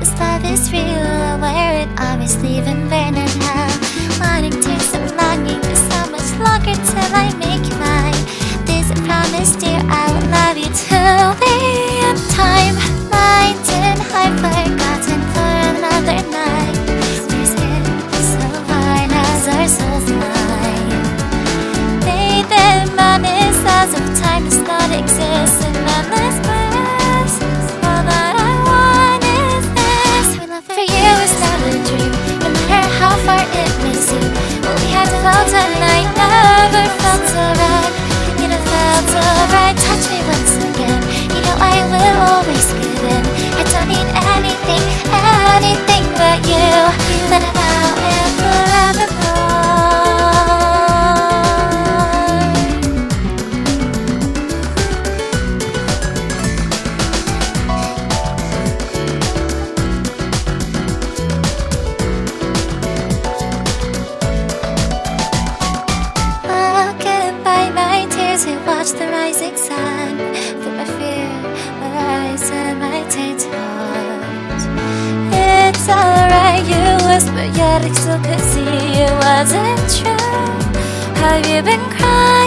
This love is real, I wear it I was leaving burn and hell Wanting tears and longing It's so much longer till I make mine. This promise dear, I will love you too. 放在。close, but yet it still could see it wasn't true. Have you been crying?